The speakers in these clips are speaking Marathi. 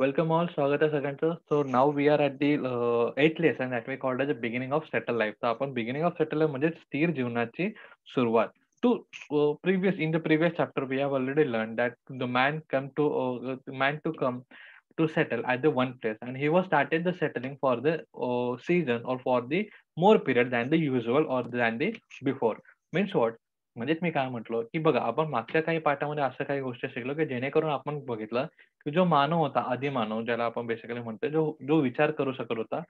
Welcome all, स्वागत आहे सगळ्यांचं. So now we are at the eighth lesson that we called as the beginning of settle life. तर आपण बिगिनिंग ऑफ सेटल लाईफ म्हणजे स्थिर जीवनाची सुरुवात. To previous in the previous chapter we have already learn that the man come to man to come to settle at the one place and he was started the settling for the uh, season or for the more period than the usual or than the before means what म्हणजेच मी काय म्हटलो की बघा आपण मागच्या काही पाठामध्ये असं काही गोष्टी शिकलो की जेणेकरून आपण बघितलं की जो मानव होता आधी मानव ज्याला आपण बेसिकली म्हणतो जो जो विचार करू शकत होता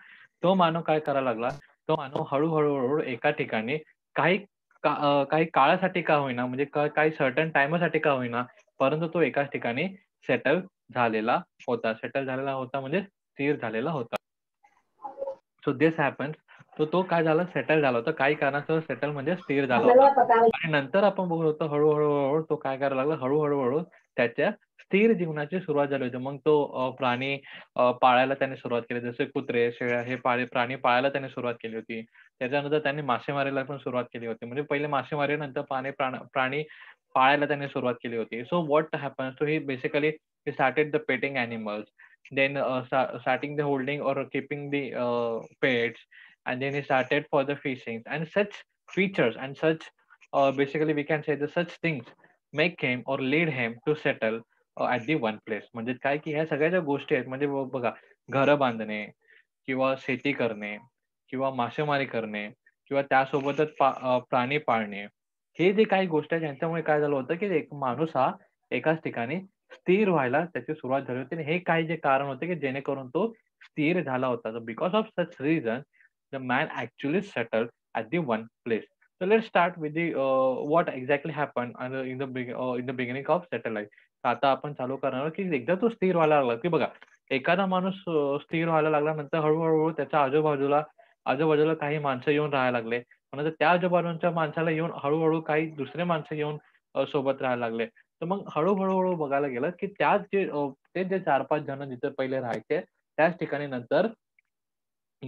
तो मानव काय करायला लागला? तो मानव हळूहळू हळूहळू एका ठिकाणी काही काही काळासाठी का होईना म्हणजे काही सर्टन टाइमसाठी का होईना परंतु तो एकाच ठिकाणी सेटल झालेला होता. सेटल झालेला होता म्हणजे स्थिर झालेला होता. सो दिस हॅपन्स तो तो काय झाला? सेटल झाला होता. काही कारणास्तव सेटल म्हणजे स्थिर झाला होता. आणि नंतर आपण बघू शकतो हळूहळू हळू तो काय करायला लागला? हळूहळू हळू त्याच्या स्थिर जीवनाची सुरुवात झाली होती. मग तो प्राणी पाळायला त्याने सुरुवात केली. जसे कुत्रे शेळ्या हे पाळे प्राणी पाळायला त्याने सुरुवात केली होती. त्याच्यानंतर त्यांनी मासेमारीला पण सुरुवात केली होती. म्हणजे पहिले मासेमारी नंतर पाणी प्राणी पाळायला त्याने सुरुवात केली होती. So what happens so he basically the petting animals. Then uh, starting the holding or keeping the uh, pets. And then he started for the fishing and such features and such uh, basically we can say the such things make him or lead him to settle at the one place म्हणजे काय की ह्या सगळ्या ज्या गोष्टी आहेत म्हणजे बघा घरं बांधणे किंवा शेती करणे किंवा मासेमारी करणे किंवा त्यासोबतच प्राणी पाळणे हे जे काही गोष्टी आहेत ज्यांच्यामुळे काय झालं होतं की एक माणूस हा एकाच ठिकाणी स्थिर व्हायला त्याची सुरुवात झाली होती. आणि हे काही जे कारण होते की जेणेकरून तो स्थिर झाला होता. Because of such reason the man actually settle at the one place So let's start with the uh, what exactly happened in the uh, in the beginning of satellite. आता आपण चालू करणार की एकदा तो स्थिर व्हायला लागला. की बघा एखादा माणूस स्थिर व्हायला लागला नंतर हळूहळू त्याच्या आजूबाजूला आजूबाजूला काही माणसं येऊन राहायला लागले. नंतर त्या आजूबाजूच्या माणसाला येऊन हळूहळू काही दुसरे माणसं येऊन सोबत राहायला लागले. तर मग हळूहळू हळू बघायला गेलं की त्याच जे ते जे चार पाच जण जिथे पहिले राहायचे त्याच ठिकाणी नंतर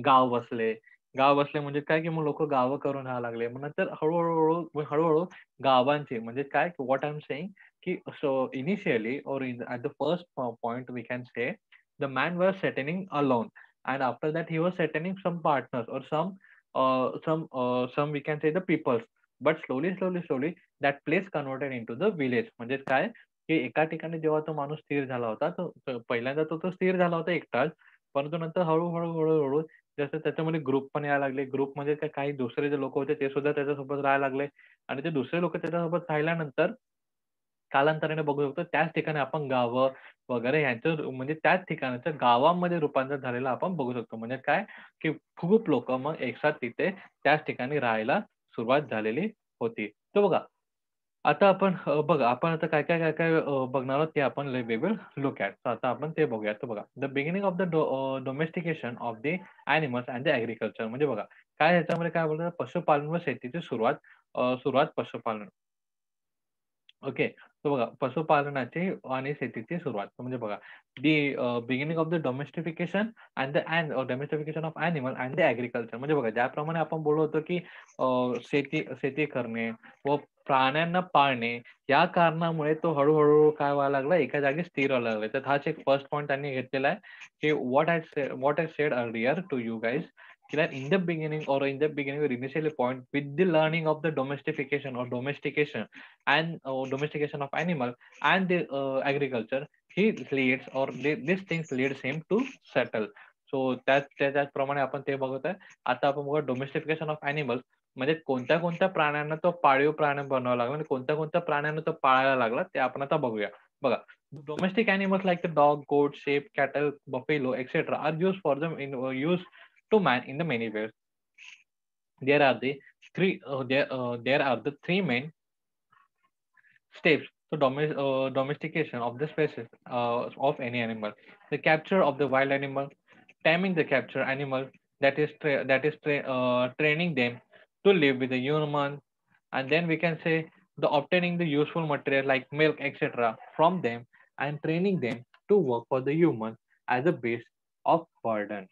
गाव बसले गाव बसले म्हणजे काय की मग लोक गावं करून राहायला लागले. मग नंतर हळूहळू हळूहळू गावांचे म्हणजे काय व्हॉट आय एम सेईंग की so initially or at the first point we can say the man were settling alone and after that he was settling some partners or some some some we can say the peoples but slowly slowly slowly that place converted into the village म्हणजे काय की एका ठिकाणी जेव्हा तो माणूस स्थिर झाला होता तो पहिल्यांदा तो तो स्थिर झाला होता एकटाच. परंतु नंतर हळूहळू हळूहळू जसं त्याच्यामध्ये ग्रुप पण यायला लागले. ग्रुप म्हणजे काही दुसरे जे लोक होते ते सुद्धा त्याच्यासोबत राहायला लागले. आणि ते दुसरे लोक त्याच्यासोबत राहिल्यानंतर कालांतराने बघू शकतो त्याच ठिकाणी आपण गावं वगैरे यांचं म्हणजे त्याच ठिकाणाच्या गावामध्ये रूपांतर झालेलं आपण बघू शकतो. म्हणजे काय की खूप लोक मग एकसाथ तिथे त्याच ठिकाणी राहायला सुरुवात झालेली होती. तो बघा आता आपण बघा आपण आता काय काय काय काय बघणार आहोत ते आपण वेगवेगळे विल लुक ॲट आता आपण ते बघूया तर बघा the beginning of the domestication of the animals and the agriculture म्हणजे बघा काय ह्याच्यामध्ये काय बोलतात? पशुपालन व शेतीची सुरुवात सुरुवात पशुपालन. ओके तर बघा पशुपालनाची आणि शेतीची सुरुवात. म्हणजे बघा the beginning of the domestification and the and domestification of animal and the agriculture म्हणजे बघा ज्याप्रमाणे आपण बोललो होतो की शेती शेती करणे व प्राण्यांना पाळणे या कारणामुळे तो हळूहळू काय व्हायला लागला? एका जागी स्थिर व्हायला लागला. तर हाच एक फर्स्ट पॉईंट त्यांनी घेतलेला आहे. की what I say what I said earlier to you guys की like in the beginning or in the beginning initial point with the learning of the domestification or domestication and domestication of animal and the agriculture he leads or this things lead him to settle so त्याच त्याचप्रमाणे आपण ते बघत आहे. आता आपण बघूया डोमेस्टिफिकेशन ऑफ अॅनिमल्स म्हणजे कोणत्या कोणत्या प्राण्यांना तो पाळीव प्राणी बनवावा लागला म्हणजे कोणत्या कोणत्या प्राण्यांना तो पाळायला लागला ते आपण आता बघूया बघा domestic animals like the dog goat sheep cattle buffalo etcetera are use for the use to man in the many where there are they three there are the three main steps to of the the of any of any animal. The capture of the wild animal, taming the captured animal, that is, that is to live with the human, and then we can say the obtaining the useful material like milk, etc. from them, and training them to work for the human as a base of burden.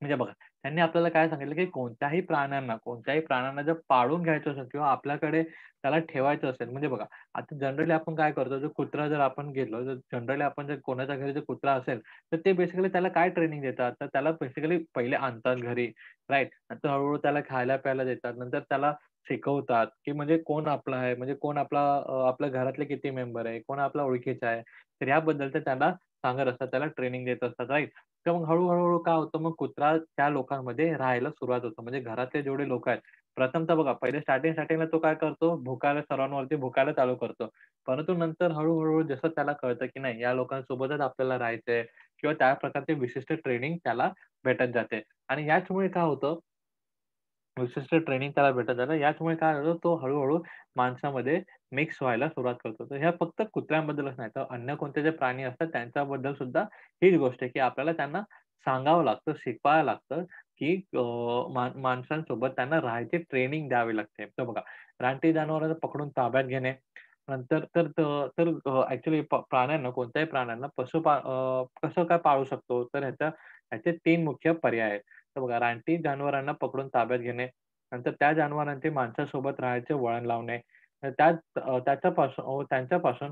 म्हणजे बघा त्यांनी आपल्याला काय सांगितलं की कोणत्याही प्राण्यांना कोणत्याही प्राण्यांना जर पाळून घ्यायचं असेल किंवा आपल्याकडे त्याला ठेवायचं असेल म्हणजे बघा आता जनरली आपण काय करतो जर कुत्रा जर आपण गेलो तर जनरली आपण जर कोणाच्या घरी जर कुत्रा असेल तर ते बेसिकली त्याला काय ट्रेनिंग देतात? तर त्याला बेसिकली पहिले आणतात घरी राईट नंतर हळूहळू त्याला खायला प्यायला देतात नंतर त्याला शिकवतात की म्हणजे कोण आपला आहे म्हणजे कोण आपला आपल्या घरातले किती मेंबर आहे कोण आपला ओळखीचा आहे तर याबद्दल ते त्याला सांगत असतात त्याला ट्रेनिंग देत असतात राईट तर मग हळूहळू काय होतं मग कुत्रा त्या लोकांमध्ये राहायला सुरुवात होतो. म्हणजे घरातले जेवढे लोक आहेत प्रथमतः बघा पहिले स्टार्टिंग स्टार्टिंगला तो काय करतो भुकायला सर्वांवरती भुकायला चालू करतो. परंतु नंतर हळूहळू जसं त्याला कळतं की नाही या लोकांसोबतच आपल्याला राहायचंय किंवा त्या प्रकारचे विशिष्ट ट्रेनिंग त्याला भेटत जाते. आणि याचमुळे काय होतं विशिष्ट ट्रेनिंग त्याला भेटत जातं. याचमुळे काय होतं तो हळूहळू माणसामध्ये मिक्स व्हायला सुरुवात करतो. तर ह्या फक्त कुत्र्यांबद्दलच नाही तर अन्य कोणते जे प्राणी असतात त्यांच्याबद्दल सुद्धा हीच गोष्ट आहे की आपल्याला त्यांना सांगावं लागतं शिकवायला लागतं की माणसांसोबत त्यांना राहायची ट्रेनिंग द्यावी लागते. तर बघा रानटी जनावरांना पकडून ताब्यात घेणे नंतर तर तर ऍक्च्युली प्राण्यांना कोणत्याही प्राण्यांना पशु कसं काय पाळू शकतो? तर ह्याच्या ह्याचे तीन मुख्य पर्याय आहेत. तर बघा रानटी जनावरांना पकडून ताब्यात घेणे नंतर त्या जनावरांचे माणसासोबत राहायचे वळण लावणे त्या त्याच्यापासून त्यांच्यापासून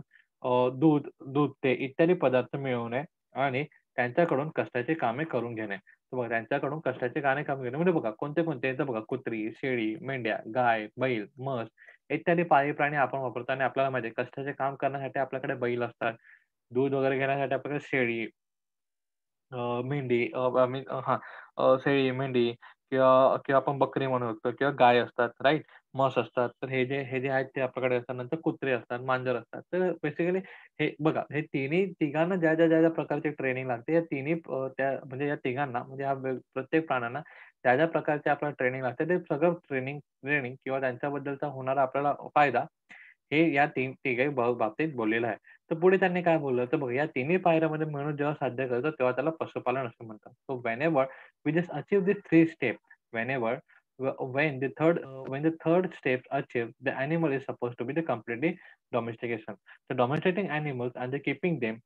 दूध दूध ते इत्यादी पदार्थ मिळवणे आणि त्यांच्याकडून कष्टाची कामे करून घेणे. बघा त्यांच्याकडून कष्टाचे कामे काम घेणे. म्हणजे बघा कोणते कोणते तर बघा कुत्री शेळी मेंढ्या गाय बैल म्हस इत्यादी पाळीव प्राणी आपण वापरतो आणि आपल्याला माहिती कष्टाचे काम करण्यासाठी आपल्याकडे बैल असतात. दूध वगैरे घेण्यासाठी आपल्याकडे शेळी मेंढी हा शेळी मेंढी किंवा किंवा आपण बकरी म्हणू शकतो किंवा गाय असतात राईट? म्हस असतात. तर हे जे हे जे आहेत ते आपल्याकडे असतात. नंतर कुत्रे असतात मांजर असतात. तर बेसिकली हे बघा हे तिन्ही तिघांना ज्या ज्या ज्या ज्या प्रकारचे ट्रेनिंग लागते या तिन्ही त्या म्हणजे या तिघांना म्हणजे हा प्रत्येक प्राण्यांना ज्या ज्या प्रकारचे आपल्याला ट्रेनिंग लागते ते सगळं ट्रेनिंग ट्रेनिंग किंवा त्यांच्याबद्दलचा होणारा आपल्याला फायदा हे या तीन तिघही बाबतीत बोललेलं आहे. तर पुढे त्यांनी काय बोललं? तर बघ या तिन्ही पायऱ्या मध्ये म्हणून जेव्हा साध्य करतो तेव्हा त्याला पशुपालन असं म्हणतात. So whenever we just achieve the three step whenever when the third when the third step achieve the animal is suppose to be the completely domestication the domesticating animals and the keeping them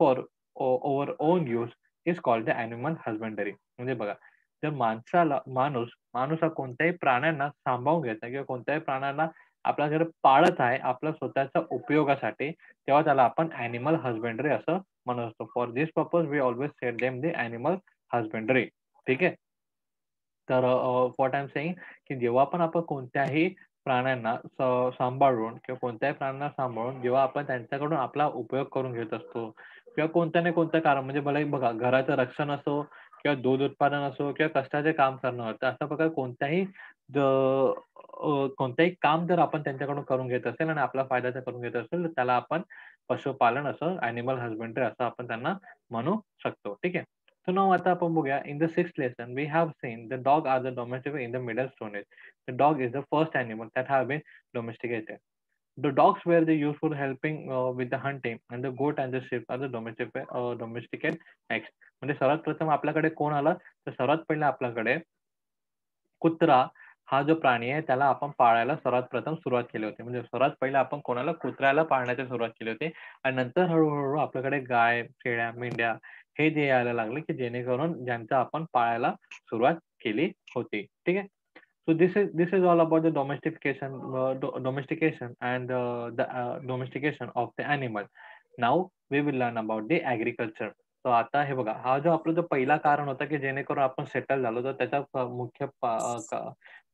for our own use is called the animal husbandry म्हणजे बघा जर माणसाला माणूस माणूस हा कोणत्याही प्राण्यांना सांभाळून घेत किंवा कोणत्याही प्राण्यांना आपल्या जर पाळत आहे आपल्या स्वतःच्या उपयोगासाठी तेव्हा त्याला आपण अॅनिमल हजबेंडरी असं म्हणत असतो. For this purpose we always set them the animal husbandry ठीक आहे? तर फॉर आय एम सेईंग की जेव्हा पण आपण कोणत्याही प्राण्यांना सांभाळून किंवा कोणत्याही प्राण्यांना सांभाळून जेव्हा आपण त्यांच्याकडून आपला उपयोग करून घेत असतो किंवा कोणत्या ना कोणत्या कारण म्हणजे मला बघा घराचं रक्षण असो किंवा दूध उत्पादन असो किंवा कष्टाचे काम करणं तर अशा प्रकारे कोणत्याही जर कोणतंही काम जर आपण त्यांच्याकडून करून घेत असेल आणि आपला फायदा जर करून घेत असेल तर त्याला आपण पशुपालन असं ऍनिमल हजबंड्री असं आपण त्यांना म्हणू शकतो. ठीक आहे? सो नो आता आपण बघूया. In the six lesson we have seen the dog आज a domestic in the middle stone is the dog is the first animal that have been domesticated the dogs were the use for helping with the hunting and the goat and the sheep are the domestic domesticated next म्हणजे सर्वात प्रथम आपल्याकडे कोण आलं? तर सर्वात पहिले आपल्याकडे कुत्रा हा जो प्राणी आहे त्याला आपण पाळायला सर्वात प्रथम सुरुवात केली होती. म्हणजे सर्वात पहिले आपण कोणाला कुत्र्याला पाळण्याची सुरुवात केली होती आणि नंतर हळूहळू आपल्याकडे गाय शेळ्या मेंढ्या हे जे यायला लागले की जेणेकरून ज्यांचा आपण पाळायला सुरुवात केली होती. ठीक आहे? So this is this is all about the domestication domestication and the domestication of the animal now we will learn about the agriculture तर आता हे बघा हा जो आपला जो पहिला कारण होता की जेणेकरून आपण सेटल झालो तर त्याचा मुख्य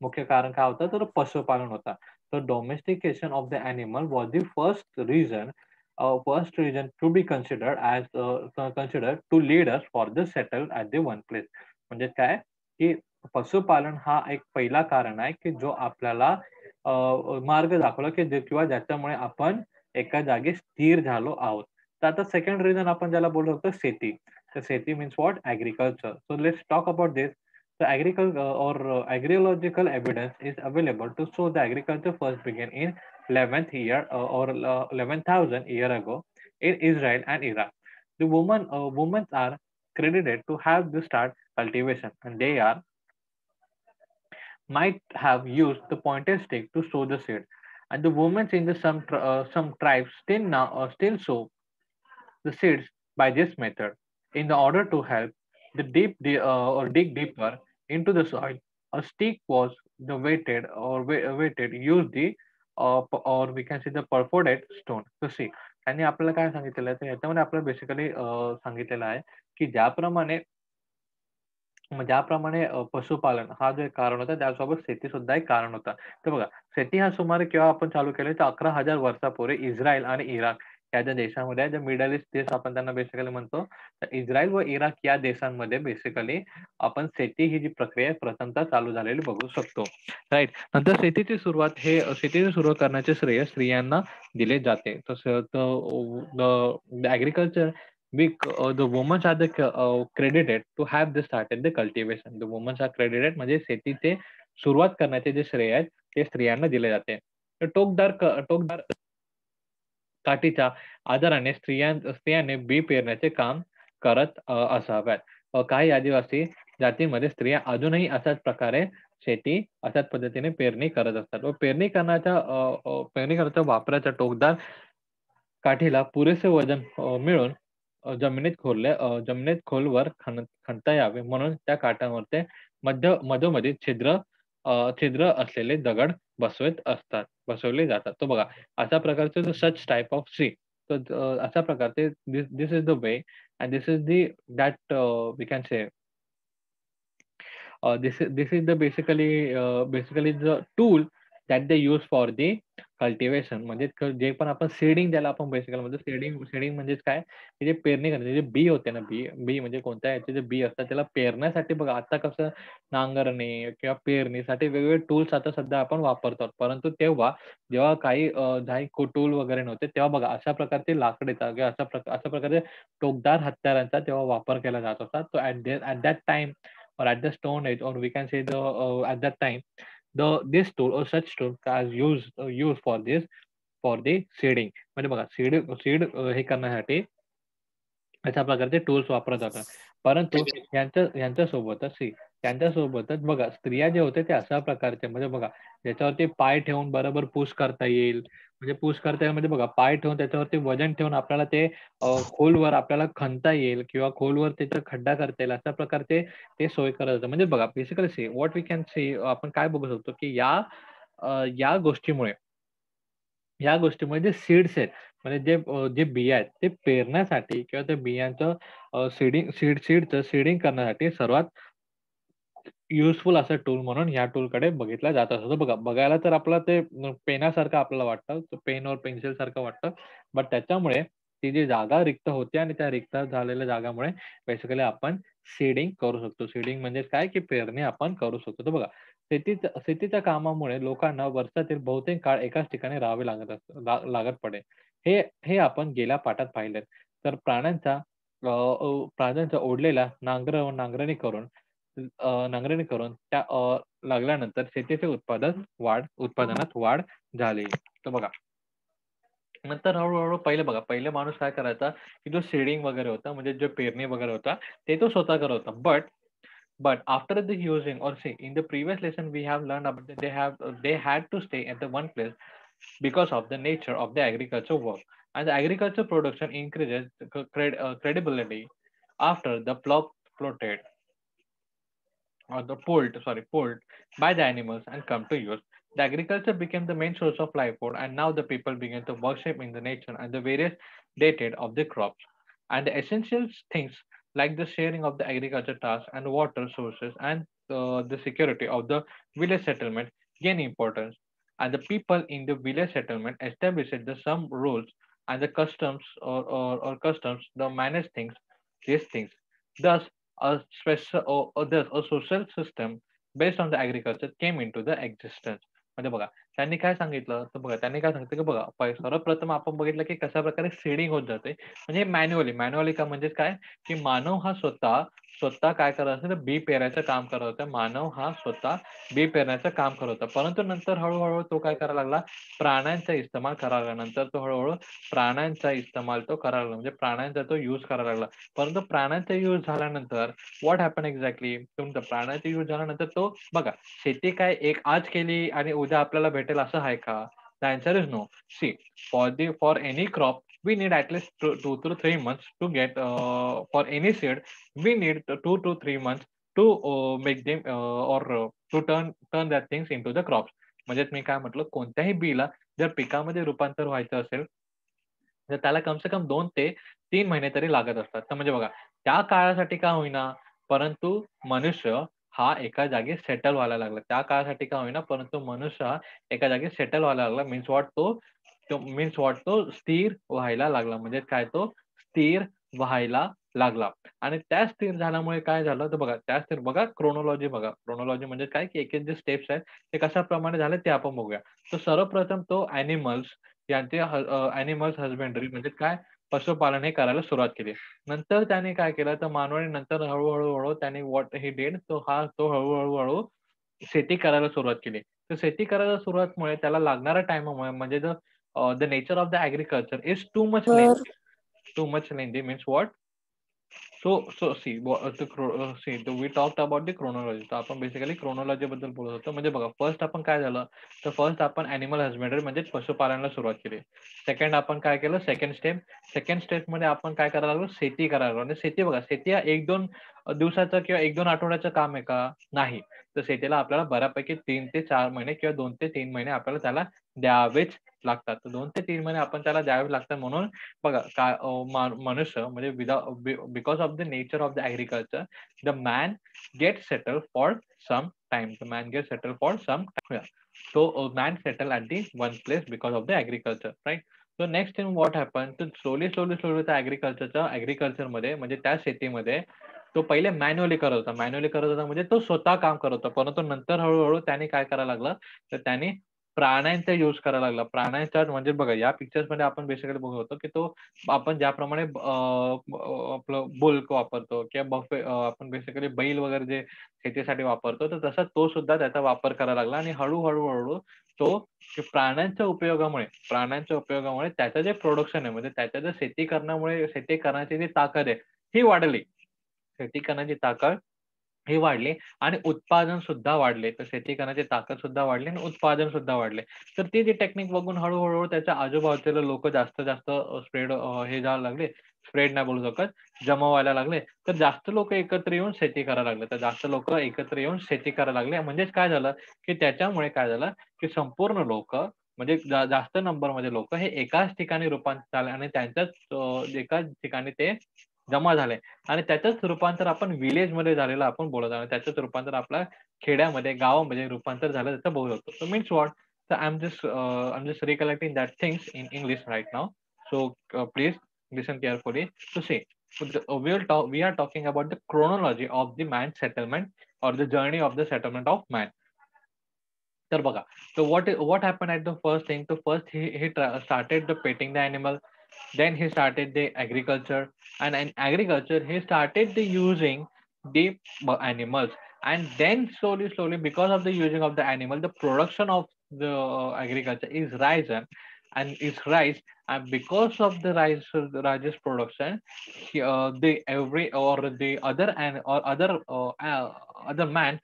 मुख्य कारण काय होतं? तर पशुपालन होता. तर domestication of the animal was the first reason first reason to be considered as considered to lead us for the settle the the one place म्हणजे काय? की पशुपालन हा एक पहिला कारण आहे की जो आपल्याला मार्ग दाखवला की किंवा ज्याच्यामुळे आपण एका जागी स्थिर झालो आहोत. तर आता सेकंड रिझन आपण ज्याला बोलू शकतो शेती तर शेती means what agriculture so let's talk about this The agriculture or uh, agriological evidence is available to show the agriculture first began in 11th year uh, or uh, 11,000 year ago in Israel and Iraq. The women uh, women are credited to have the start cultivation and they are might have used the pointed stick to sow the seed and the women in the some uh, some tribes still now uh, still sow the seeds by this method in the order to help the deep uh, or dig deeper into the soil. A stick was the weighted or weighted used the uh, or we can say the perforated stone. So see, त्यांनी आपल्याला काय सांगितलेलं आहे तर याच्यामध्ये आपल्याला बेसिकली सांगितलेलं आहे की ज्याप्रमाणे ज्याप्रमाणे पशुपालन हा जो एक कारण होता त्यासोबत शेती सुद्धा एक कारण होता तर बघा शेती हा सुमारे केव्हा आपण चालू केले तर अकरा हजार वर्षापूर्वी इस्रायल आणि इराक या ज्या देशांमध्ये आहे ज्या मिडल ईस्ट देश आपण त्यांना बेसिकली म्हणतो तर इस्रायल व इराक या देशांमध्ये बेसिकली आपण शेती ही जी प्रक्रिया प्रथमतः चालू झालेली बघू शकतो. राईट नंतर शेतीची सुरुवात हे शेतीची सुरुवात करण्याचे श्रेय स्त्रियांना दिले जाते. तसं agriculture we uh, the women are the uh, credited to have this started the cultivation. The women are credited म्हणजे शेतीचे सुरुवात करण्याचे जे श्रेय आहेत ते स्त्रियांना दिले जाते. टोकदार टोकदार काठीच्या आधाराने स्त्रियां स्त्रियांनी बी पेरण्याचे काम करत असाव्यात. काही आदिवासी जातीमध्ये स्त्रिया अजूनही अशाच प्रकारे शेती अशाच पद्धतीने पेरणी करत असतात व पेरणी करण्याच्या पेरणी करण्याच्या वापराच्या टोकदार काठीला पुरेसे वजन मिळून जमिनीत खोलले जमिनीत खोलवर खण खणता यावे म्हणून त्या काठांवर मध्य मधोमधी छिद्र छिद्र असलेले दगड बसवत असतात बसवले जातात. तो बघा अशा प्रकारचे सच टाइप ऑफ सी तर अशा प्रकारचे this is the way and this is the that we can say this this is the basically basically the tool that they use for the cultivation म्हणजे जे पण आपण सेडिंग ज्याला आपण बेसिकल म्हणजे सेडिंग सेडिंग म्हणजेच काय? जे पेरणी करणे जे बी होते ना बी बी म्हणजे कोणत्या याचे जे बी असतात त्याला पेरण्यासाठी बघा आता कसं नांगरणे किंवा पेरणीसाठी वेगवेगळे टूल्स आता सध्या आपण वापरतो. परंतु तेव्हा जेव्हा काही काही टूल वगैरे नव्हते तेव्हा बघा अशा प्रकारचे लाकडेचा किंवा अशा प्रकार अशा प्रकारचे टोकदार हत्यारांचा तेव्हा वापर केला जात होता. तो at at that time or at the stone age or we can say the uh, at that time the this tool or such tool as used uh, used for this for the seeding म्हणजे बघा सीड सीड हे करण्यासाठी अशा प्रकारचे टूल्स वापरत जातात परंतु यांच्या यांच्या सोबतच त्यांच्यासोबतच त्यांच्या सोबतच बघा स्त्रिया जे होते ते अशा प्रकारचे. म्हणजे बघा ज्याच्यावरती पाय ठेवून बरोबर पुश करता येईल. म्हणजे पुश करता येईल म्हणजे बघा पाय ठेवून त्याच्यावरती वजन ठेवून आपल्याला ते खोलवर आपल्याला खणता येईल किंवा खोलवर त्याचा खड्डा करता येईल अशा प्रकारचे ते सोय करत होते. म्हणजे बघा basically see what we can see आपण काय बघू शकतो की या या गोष्टीमुळे या गोष्टीमुळे जे सीड्स आहेत म्हणजे जे जे बिया आहेत ते पेरण्यासाठी किंवा त्या बियांचं सीडिंग सीड सीडचं सीडिंग करण्यासाठी सर्वात युजफुल असं टूल म्हणून ह्या टूलकडे बघितलं जात असतो. बघा बघायला तर आपलं ते पेनासारखं आपल्याला वाटतं पेन और पेन्सिल सारखं वाटतं. बट त्याच्यामुळे ती जी जागा रिक्त होते आणि त्या रिक्त झालेल्या जागामुळे बेसिकली आपण सीडिंग करू शकतो. सीडिंग म्हणजे काय? की पेरणी आपण करू शकतो. तर बघा शेतीच्या शेतीच्या कामामुळे लोकांना वर्षातील बहुतेक काळ एकाच ठिकाणी राहावे लागत असत लागत पडे. हे हे आपण गेल्या पाठात पाहिले तर प्राण्यांचा प्राण्यांचा ओढलेला नांगर नांगरणी करून नांगरणी करून त्या लागल्यानंतर शेतीचे उत्पादन वाढ उत्पादनात वाढ झाली तर बघा नंतर हळूहळू पहिले बघा पहिले माणूस काय करायचा की जो शेडिंग वगैरे होता म्हणजे जो पेरणी वगैरे होता ते तो स्वतः करत होता but But after the using, or say in the previous lesson, we have learned about that they have they had to stay at the one place because of the nature of the agriculture work, and the agriculture production increases cred, uh, credibility after the plot plotted or the pulled sorry pulled by the animals and come to use. The agriculture became the main source of livelihood, and now the people began to worship in the nature and the various dated of the crops and the essential things like the sharing of the agriculture tasks and water sources and uh, the security of the village settlement gain importance. And the people in the village settlement established the some rules and the customs or, or, or customs the manage things, these things. Thus, a special or, or thus a social system based on the agriculture came into the existence. म्हणजे बघा त्यांनी काय सांगितलं? तर बघा त्यांनी काय सांगितलं की बघा सर्वप्रथम आपण बघितलं की कशा प्रकारे सेडिंग होत जाते. म्हणजे मॅन्युअली मॅन्युअली का म्हणजे काय? की मानव हा स्वतः स्वतः काय करत असेल तर बी पेरायचं काम करत होता. मानव हा स्वतः बी पेरण्याचं काम करत होता. परंतु नंतर हळूहळू तो काय करायला लागला प्राण्यांचा इस्तेमाल करायला लागला. नंतर तो हळूहळू प्राण्यांचा इस्तेमाल तो करायला लागला. म्हणजे प्राण्यांचा तो युज करायला लागला. परंतु प्राण्यांचा युज झाल्यानंतर व्हॉट हॅपन एक्झॅक्टली तुमचं प्राण्याचा युज झाल्यानंतर तो बघा शेती काय एक आज केली आणि उद्या आपल्याला भेटेल असं आहे का? The answer is no see for the for any crop we need at least two, two to three months to get uh, for any seed we need two to three months to make them or to turn turn turn things into the crops म्हणजेच मी काय म्हटलं कोणत्याही बीला जर पिकामध्ये रूपांतर व्हायचं असेल तर त्याला कम से कम दोन ते तीन महिने तरी लागत असतात. तर म्हणजे बघा त्या काळासाठी का होईना परंतु मनुष्य हा एका जागी सेटल व्हायला लागला. त्या काळासाठी का होईना परंतु मनुष्य हा एका जागी सेटल व्हायला लागला. मीन्स वॉट तो मीन्स वॉट तो स्थिर व्हायला लागला. म्हणजे काय तो? स्थिर व्हायला लागला. आणि त्या स्थिर झाल्यामुळे काय झालं? तर बघा त्या स्थिर बघा क्रोनॉलॉजी बघा. क्रोनॉलॉजी म्हणजे काय? की एक एक जे स्टेप्स आहेत ते कशाप्रमाणे झाले ते आपण बघूया. तर सर्वप्रथम तो अॅनिमल्स यांचे अॅनिमल्स हजबेंडरी म्हणजे काय? पशुपालन हे करायला सुरुवात केली. नंतर त्याने काय केलं? तर मानवाने नंतर हळूहळू हळू त्याने वॉट ही डेड तो हा तो हळूहळू हळू शेती करायला सुरुवात केली. तर शेती करायला सुरुवातमुळे त्याला लागणाऱ्या टायमामुळे म्हणजे the nature of the agriculture is too much lengthy too much lengthy means what so so see see we talk about the chronology तर आपण बेसिकली क्रोनॉलॉजी बद्दल बोलत होतो. म्हणजे बघा फर्स्ट आपण काय झालं? तर फर्स्ट आपण अॅनिमल हजबेंडरी म्हणजे पशुपालनाला सुरुवात केली. सेकंड आपण काय केलं? सेकंड स्टेप सेकंड स्टेपमध्ये आपण काय करायला लागलो? शेती करायला लागलो. आणि शेती बघा शेती हा एक दोन दिवसाचं किंवा एक दोन आठवड्याचं काम आहे का? नाही. तर शेतीला आपल्याला बऱ्यापैकी तीन ते चार महिने किंवा दोन ते तीन महिने आपल्याला त्याला द्यावेच लागतात. तर दोन ते तीन महिने आपण त्याला द्यावे लागतात म्हणून बघा काय मनुष्य म्हणजे because of the nature of the agriculture the man get settle for some time the man get settle for some तो man settle at the one place because of the agriculture right so next thing what happen तर स्लोली स्लोली स्लोली त्या ऍग्रिकल्चरच्या ऍग्रिकल्चरमध्ये म्हणजे त्या शेतीमध्ये तो पहिले मॅन्युअली करत होता. मॅन्युअली करत होता म्हणजे तो स्वतः काम करत होता. परंतु नंतर हळूहळू त्याने काय करायला लागलं? तर त्याने प्राण्यांचा युज करायला लागला. प्राण्यांचा म्हणजे बघा या पिक्चर्समध्ये आपण बेसिकली बघत होतो की तो आपण ज्याप्रमाणे आपलं बुल्क वापरतो किंवा बफे आपण बेसिकली बैल वगैरे जे शेतीसाठी वापरतो तर तसा तो सुद्धा त्याचा वापर करायला लागला आणि हळूहळू हळू तो प्राण्यांच्या उपयोगामुळे प्राण्यांच्या उपयोगामुळे त्याचं जे प्रोडक्शन आहे म्हणजे त्याच्या जे शेती करण्यामुळे शेती करण्याची जी ताकद आहे ही वाढली. शेती करण्याची ताकद हे वाढले आणि उत्पादन सुद्धा वाढले. तर शेती करण्याची ताकद सुद्धा वाढली आणि उत्पादन सुद्धा वाढले. तर ते जे टेक्निक बघून हळूहळू त्याच्या आजूबाजूला लोक जास्त जास्त स्प्रेड हे जायला लागले. स्प्रेड नाही बोलू शकत. जमा व्हायला लागले. तर जास्त लोक एकत्र येऊन शेती करायला लागले. तर जास्त लोक एकत्र येऊन शेती करायला लागले. म्हणजेच काय झालं की त्याच्यामुळे काय झालं की संपूर्ण लोक म्हणजे जास्त नंबरमध्ये लोक हे एकाच ठिकाणी रूपांतर झाले आणि त्यांच्याच एकाच ठिकाणी ते जमा झाले. आणि त्याच्याच रूपांतर आपण विलेजमध्ये झालेलं आपण बोलत आहोत. त्याच्याच रूपांतर आपल्या खेड्यामध्ये गावामध्ये रूपांतर झालं त्याचं बोलत शकतो so means what sir I am just I am just recollecting that things in English right now so please listen carefully to see we are talking about the chronology of the man settlement or the journey of the settlement of man तर बघा. तर what what happen at the first thing first he started the petting the animal then he started the agriculture. And in agriculture he started the using the animals. And then slowly slowly because of the using of the animal the production of the uh, agriculture is risen and is rise. And because of the rise of the rises production uh, the every or the other and or other uh, uh, other man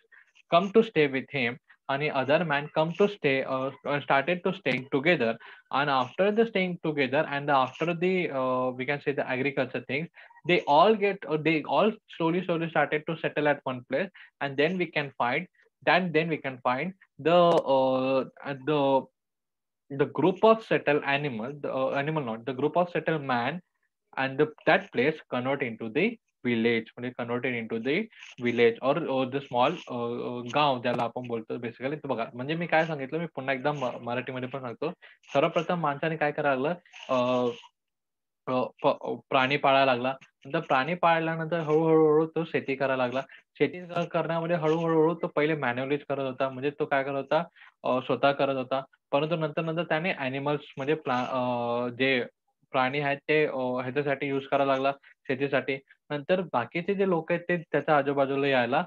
come to stay with him the other man come to stay uh, started to staying together. And after the staying together and after the uh, we can say the agriculture things they all get uh, they all slowly slowly started to settle at one place. And then we can find that then we can find the uh, the the group of settled animal the uh, animal not the group of settled man and the, that place convert into the village म्हणजे converted to the village or the small गाव ज्याला आपण बोलतो बेसिकली बघा म्हणजे मी काय सांगितलं मी पुन्हा एकदा मराठीमध्ये पण सांगतो. सर्वप्रथम माणसाने काय करायला लागलं प्राणी पाळायला लागला. नंतर प्राणी पाळल्यानंतर हळूहळू हळू तो शेती करायला लागला. शेती करण्यामध्ये हळूहळू हळू तो पहिले मॅन्युअलीज करत होता. म्हणजे तो काय करत होता स्वतः करत होता. परंतु नंतर नंतर त्याने अॅनिमल्स म्हणजे जे प्राणी आहेत ते ह्याच्यासाठी युज करायला लागला शेतीसाठी. नंतर बाकीचे जे लोक आहेत ते त्याच्या आजूबाजूला यायला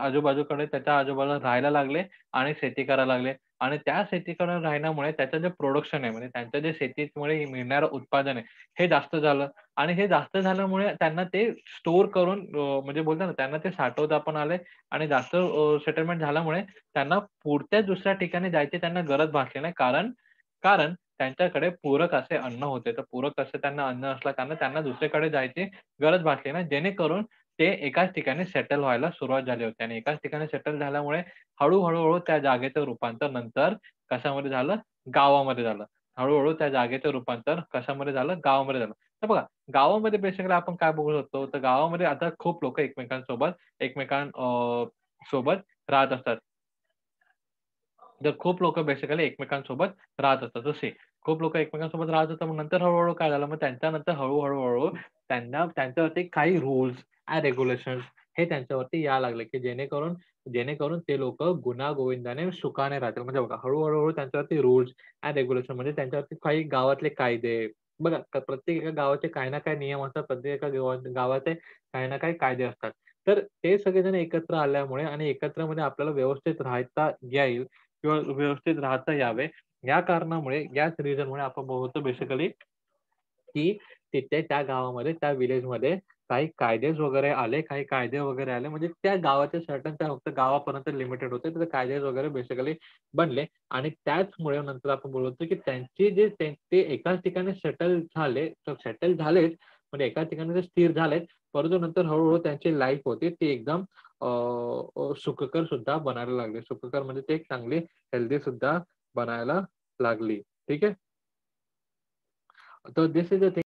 आजूबाजूकडे त्याच्या आजूबाजूला राहायला लागले आणि शेती करायला लागले. आणि त्या शेतीकडे राहण्यामुळे त्याचं जे प्रोडक्शन आहे म्हणजे त्यांच्या जे शेतीमुळे मिळणारं उत्पादन आहे हे जास्त झालं. आणि हे जास्त झाल्यामुळे त्यांना ते स्टोर करून म्हणजे बोलतात ना त्यांना ते साठवता पण आले. आणि जास्त सेटलमेंट झाल्यामुळे त्यांना पुढच्या दुसऱ्या ठिकाणी जायची त्यांना गरज भासली नाही. कारण कारण त्यांच्याकडे पूरक असे अन्न होते तर पूरक असे त्यांना अन्न असलं कारण त्यांना दुसरीकडे जायची गरज भासली ना जेणेकरून ते एकाच ठिकाणी सेटल व्हायला सुरुवात झाली होती आणि एकाच ठिकाणी सेटल झाल्यामुळे हळूहळू हळू त्या जागेचं रूपांतर नंतर कशामध्ये झालं? गावामध्ये झालं. हळूहळू त्या जागेचं रूपांतर कशामध्ये झालं? गावामध्ये झालं. तर बघा गावामध्ये बेसिकली आपण काय बघू शकतो, तर गावामध्ये आता खूप लोकं एकमेकांसोबत एकमेकां सोबत राहत असतात. तर खूप लोक बेसिकली एकमेकांसोबत राहत असतात. जसे खूप लोक एकमेकांसोबत राहत होतात. मग नंतर हळूहळू काय झालं, मग त्यांच्यानंतर हळूहळू हळू त्यांना त्यांच्यावरती काही रूल्स अँड रेग्युलेशन हे त्यांच्यावरती यायला लागले, की जेणेकरून जेणेकरून ते लोक गुन्हा गोविंदाने सुखाने राहतील. म्हणजे बघा हळू त्यांच्यावरती रूल्स अँड रेग्युलेशन म्हणजे त्यांच्यावरती काही गावातले कायदे बघा प्रत्येक एका गावाचे काही ना काही नियम असतात. प्रत्येक एका गावाचे काही ना काही कायदे असतात. तर ते सगळेजण एकत्र आल्यामुळे आणि एकत्रमध्ये आपल्याला व्यवस्थित राहता येईल किंवा व्यवस्थित राहता यावे. या कारणामुळे याच रिझनमुळे आपण बघतो बेसिकली की तिथे त्या गावामध्ये त्या विलेजमध्ये काही कायदेच वगैरे आले, काही कायदे वगैरे आले. म्हणजे त्या गावाचे सर्टन त्या फक्त गावापर्यंत लिमिटेड होते. तर कायदे वगैरे बेसिकली बनले. आणि त्याचमुळे नंतर आपण बोलतो की त्यांची जे ते एकाच ठिकाणी सेटल झाले, तर सेटल झालेच. म्हणजे एकाच ठिकाणी ते स्थिर झालेत, परंतु नंतर हळूहळू त्यांची लाईफ होती. ती एकदम सुखकर सुद्धा बनायला लागले. सुखकर म्हणजे ते एक चांगली हेल्दी सुद्धा बनायला लागली. ठीक आहे? तर दिस इज द थिंग